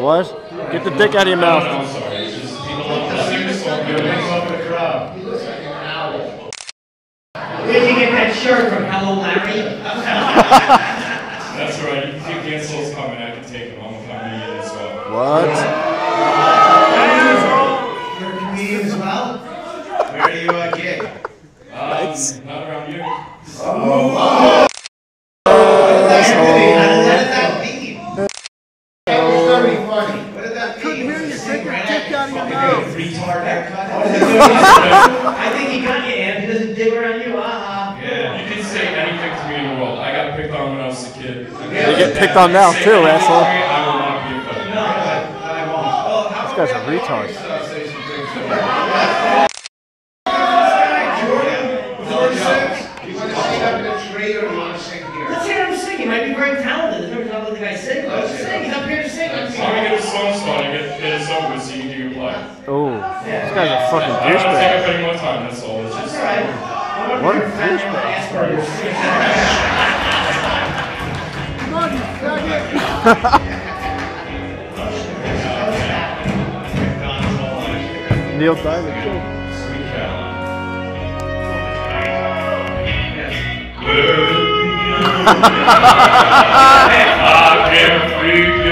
What? Get the dick out of your mouth. I'm sorry. It's just people don't sing this song good. Where'd you get that shirt from? Hello, Larry? That's right. You can get souls coming. I can take them. I'm a comedian as well. What? Funny. What did that mean? Couldn't hear you. Take your dick out of your mouth. Retard haircut. I think he got you, and He doesn't dig around you. Uh-uh. Yeah, you can say anything to me in the world. I got picked on when I was a kid. You get picked on now too, asshole. I will not be offended. This guy's a retard. Let's hear him sing. He might be very talented. There's no reason not to let the guy sing. Let's sing. He's up here to sing. As long as we get the song started, get, get us over so you can do your play. Oh, this guy's a fucking I don't take douchebag. any more time, that's all. It's just, All right. What a douchebag. Neil Diamond too. I can't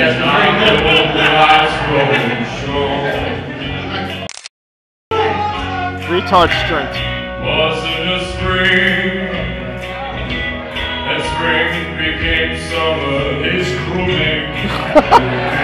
from Cool. But there's not a little glass rolling show. Retard strength. Was in the spring, and spring became summer. Cruising.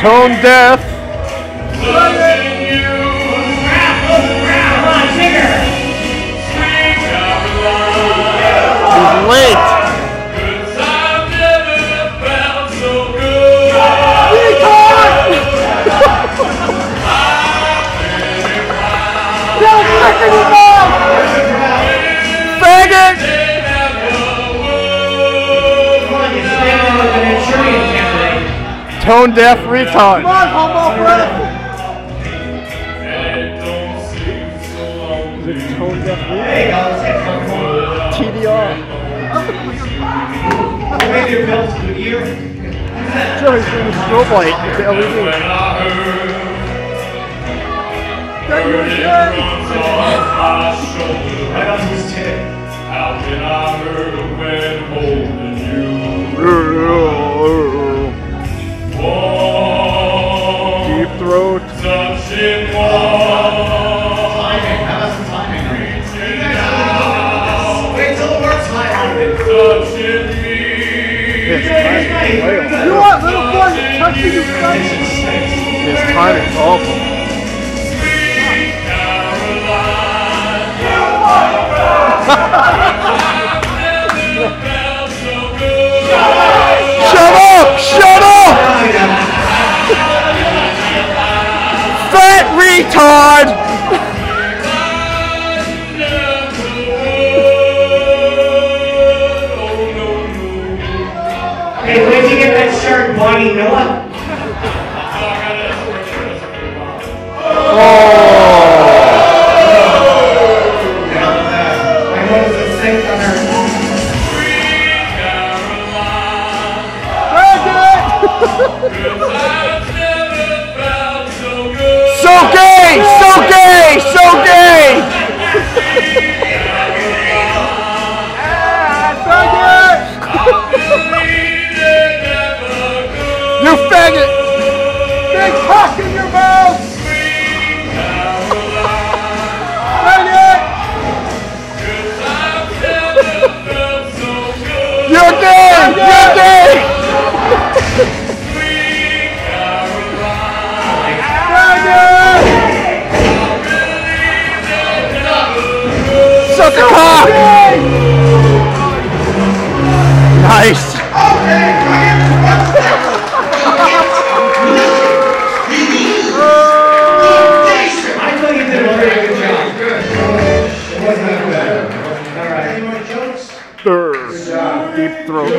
Tone deaf. He's late. Tone deaf retard. And it don't seem so. Tone deaf There you go. Let's get some more. TDR. Pay your bills to the year. Joey's doing a strobe light with the LED. I heard, heard it runs off my shoulder. Right on his tip. How can I hurt when holding you? Deep throat. Timing. How about some timing? Wait till the word's highlighted. Touching me. You want little boy touching your face? His timing's awful. Sweet Caroline. Never felt so good. Shut up! Shut up! Retard! That bad. All right. deep throat.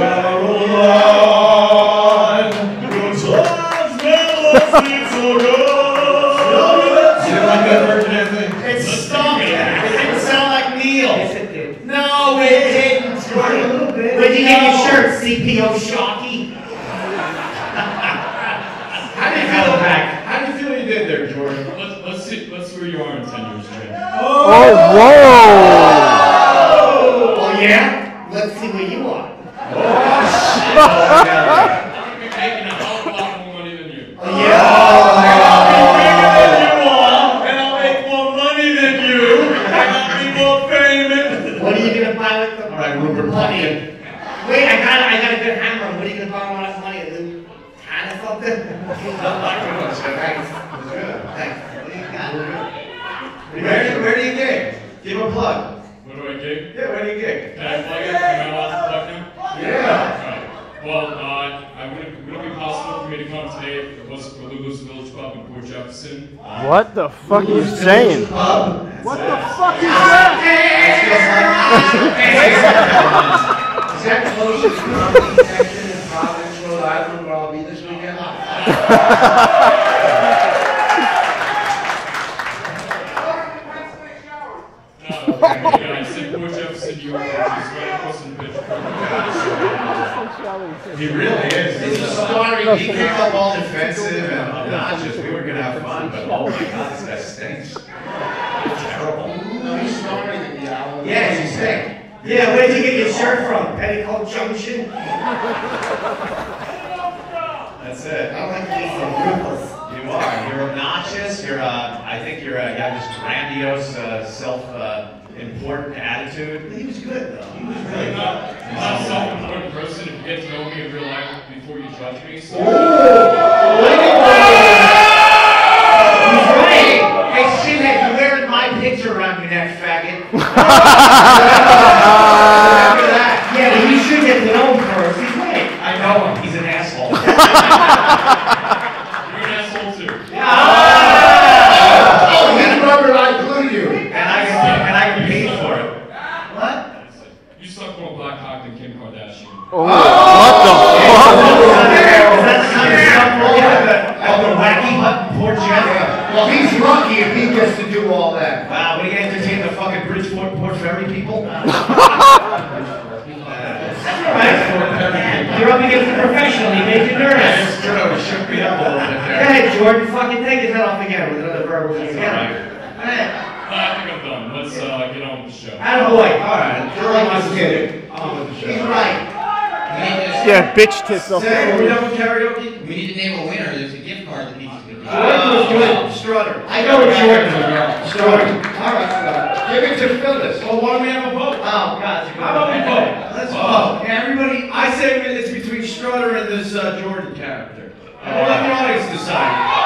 Where'd you get your shirt, CPO Sharkey? How do you feel? back. How do you feel you did there, Jordan? Let's, let's see. Let's see where you are in ten years, Jim. Oh! oh, whoa! Oh yeah? Let's see where you are. Oh, I'll be Wait, I got I got a good hammer. What are you gonna buy with that money? A new hat or something? Thanks. Thanks. What do you? Where, where do you gig? Give a plug. Where do I gig? Yeah, where do you gig? Can I plug it? Am I allowed to plug now? Yeah. Alright. Well, uh, I wouldn't, it wouldn't be possible for me to come today if it wasn't for Lulu's Village Club in Port Jefferson. Uh, What the fuck are you saying? What the fuck is that? Is that close to the section in Providence, Rhode Island, where I'll be this weekend? yeah, I said Port Jefferson, New York, which is right across from Pittsburgh. He really is. He's a story. He came up all defensive and obnoxious. We were gonna have fun, but oh my God, this guy stinks. Terrible. No, he's smarter than the. Yeah, you stink. Yeah, where'd you get your shirt from? Petticoat Junction? That's it. I like these ruthless. You are. You're obnoxious. You're. Uh, I think you're. Uh, you have this grandiose, uh, self-important attitude. He was good though. He was really good. I'm not a self-important person if you get to know me in real life before you judge me. So, He's right. Hey, shithead, you're wearing my picture around your neck, faggot. Remember that? Yeah, but you should get to know him first. He's right. I know him. He's an asshole. you're an asshole too. Oh, he's rubber, I glue you. and I get. And I get paid for it. What? You suck more Black Hawk than Kim Kardashian. Oh, what the fuck? Is that the kind of stuff we're getting? Of the wacky Port Jeff? Well, he's lucky if he gets to do all that. Wow, what are you gonna entertain the fucking Bridgeport Port Ferry people? You're up against a professional. He made you nervous. That's true. It shook me up a little bit Go there. ahead, Jordan. Fucking take his head off again with another verbal All again. right. Go. I think I'm done. Let's uh, get on with the show. Attaboy. All right. Jordan wants to get it. On with the show. He's right. Yeah, bitch tits up Say, are we there. done with karaoke? We need to name a winner. There's a gift card that needs to be given. Jordan good. Strutter. I go with Jordan. Jordan. All right, uh, give it to Phyllis. Well, why don't we have a vote? Oh, God. it's a good How about we vote? Let's Oh. vote. Yeah, everybody, I say it's between Strutter and this uh, Jordan character. And we'll let the audience decide.